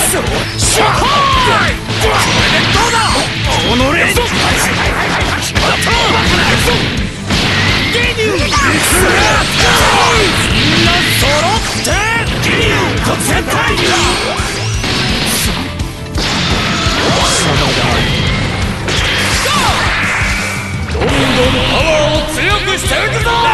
すごい強くしていくぞ